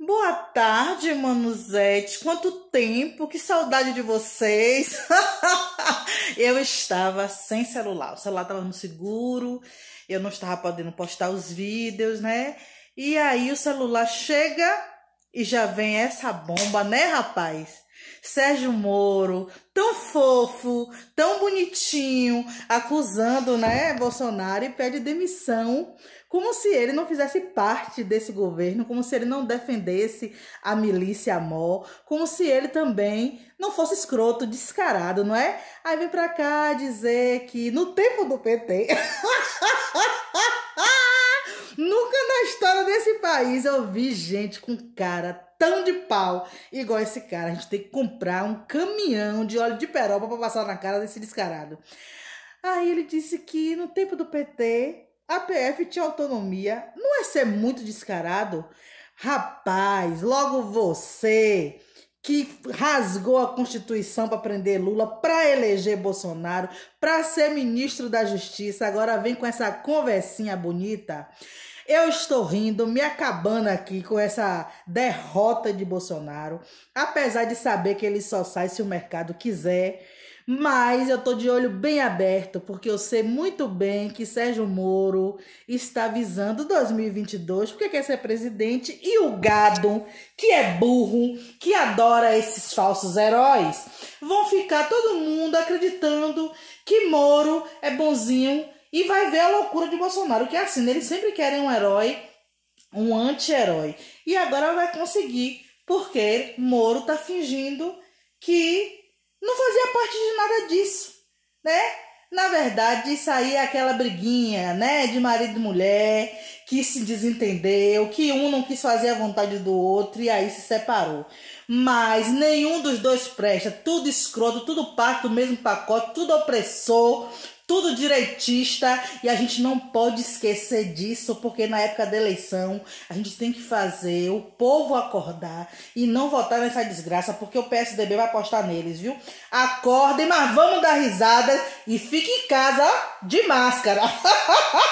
Boa tarde, Manuzete. Quanto tempo, que saudade de vocês. eu estava sem celular, o celular estava no seguro, eu não estava podendo postar os vídeos, né? E aí o celular chega e já vem essa bomba, né, rapaz? Sérgio Moro, tão fofo, tão bonitinho, acusando, né, Bolsonaro e pede demissão, como se ele não fizesse parte desse governo, como se ele não defendesse a milícia amor, como se ele também não fosse escroto, descarado, não é? Aí vem pra cá dizer que no tempo do PT Nunca na história desse país eu vi gente com cara tão de pau igual esse cara. A gente tem que comprar um caminhão de óleo de peroba para passar na cara desse descarado. Aí ele disse que no tempo do PT a PF tinha autonomia. Não é ser muito descarado? Rapaz, logo você que rasgou a Constituição para prender Lula, para eleger Bolsonaro, para ser ministro da Justiça, agora vem com essa conversinha bonita. Eu estou rindo, me acabando aqui com essa derrota de Bolsonaro, apesar de saber que ele só sai se o mercado quiser. Mas eu tô de olho bem aberto, porque eu sei muito bem que Sérgio Moro está visando 2022, porque quer ser presidente, e o gado, que é burro, que adora esses falsos heróis, vão ficar todo mundo acreditando que Moro é bonzinho e vai ver a loucura de Bolsonaro, que é assim, eles sempre querem um herói, um anti-herói. E agora vai conseguir, porque Moro tá fingindo que não fazia parte de nada disso, né? Na verdade, isso aí é aquela briguinha, né, de marido e mulher, que se desentendeu, que um não quis fazer a vontade do outro e aí se separou. Mas nenhum dos dois presta, tudo escroto, tudo parte do mesmo pacote, tudo opressor, tudo direitista e a gente não pode esquecer disso, porque na época da eleição a gente tem que fazer o povo acordar e não votar nessa desgraça, porque o PSDB vai apostar neles, viu? Acordem, mas vamos dar risada e fique em casa de máscara.